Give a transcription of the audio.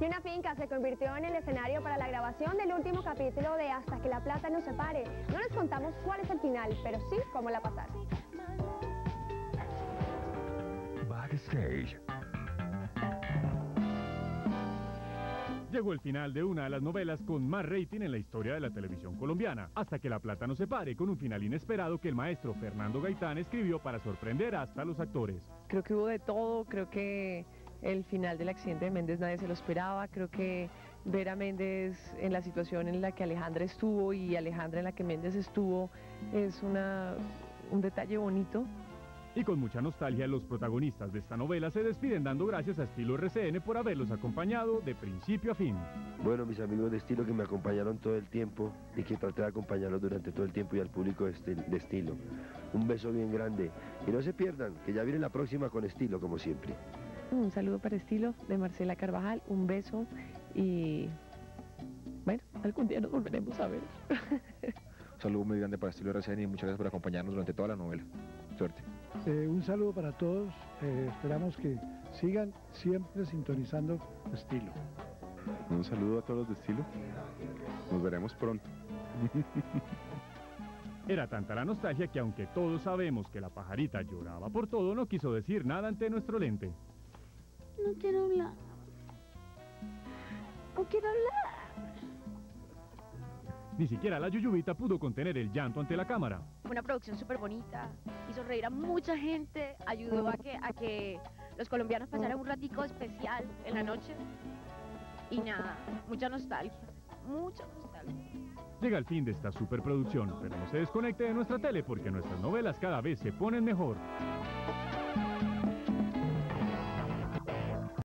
Y una finca se convirtió en el escenario para la grabación del último capítulo de Hasta que la plata nos separe. No les contamos cuál es el final, pero sí cómo la pasaron. Backstage. Llegó el final de una de las novelas con más rating en la historia de la televisión colombiana, hasta que la plata nos separe, con un final inesperado que el maestro Fernando Gaitán escribió para sorprender hasta a los actores. Creo que hubo de todo, creo que el final del accidente de Méndez nadie se lo esperaba, creo que ver a Méndez en la situación en la que Alejandra estuvo y Alejandra en la que Méndez estuvo es una, un detalle bonito. Y con mucha nostalgia, los protagonistas de esta novela se despiden dando gracias a Estilo RCN por haberlos acompañado de principio a fin. Bueno, mis amigos de Estilo que me acompañaron todo el tiempo y que traté de acompañarlos durante todo el tiempo y al público de, Estil- de Estilo. Un beso bien grande. Y no se pierdan, que ya viene la próxima con Estilo, como siempre. Un saludo para estilo de Marcela Carvajal, un beso y bueno, algún día nos volveremos a ver. Un saludo muy grande para Estilo RCN y muchas gracias por acompañarnos durante toda la novela. Suerte. Eh, un saludo para todos. eh, esperamos que sigan siempre sintonizando estilo. Un saludo a todos los de estilo. Nos veremos pronto. Era tanta la nostalgia que aunque todos sabemos que la pajarita lloraba por todo, no quiso decir nada ante nuestro lente. No quiero hablar. No quiero hablar. Ni siquiera la yuyubita pudo contener el llanto ante la cámara. Fue una producción súper bonita, hizo reír a mucha gente, ayudó a que, a que los colombianos pasaran un ratico especial en la noche. Y nada, mucha nostalgia, mucha nostalgia. Llega el fin de esta superproducción, pero no se desconecte de nuestra tele porque nuestras novelas cada vez se ponen mejor.